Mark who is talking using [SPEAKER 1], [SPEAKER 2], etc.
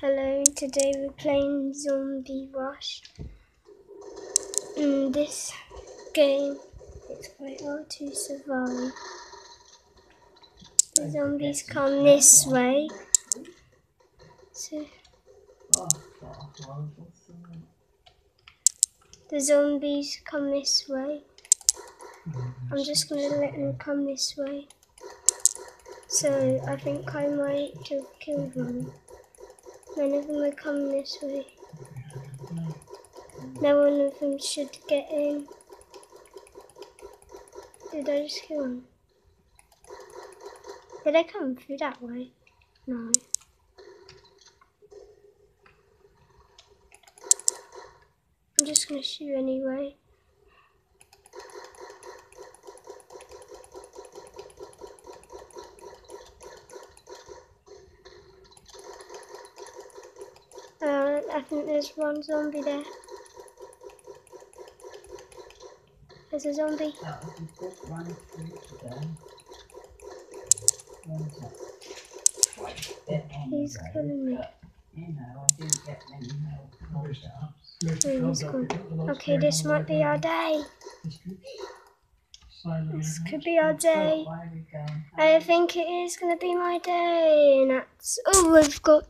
[SPEAKER 1] Hello, today we're playing Zombie Rush. In this game, it's quite hard to survive. The zombies come this way. So the zombies come this way. I'm just gonna let them come this way. So I think I might have killed one. None of them are coming this way. No one of them should get in. Did I just kill one? Did I come through that way? No. I'm just gonna shoot anyway. I think there's one zombie there. There's a zombie.
[SPEAKER 2] That was a good run through today. Runs up quite a bit on
[SPEAKER 1] He's
[SPEAKER 2] the road,
[SPEAKER 1] killing me.
[SPEAKER 2] but, You know, I didn't get many help.
[SPEAKER 1] Oh, he's gone. Okay, this might be our day. This could be our day.
[SPEAKER 2] Why are we going?
[SPEAKER 1] I think it is going to be my day. And that's. Oh, we've got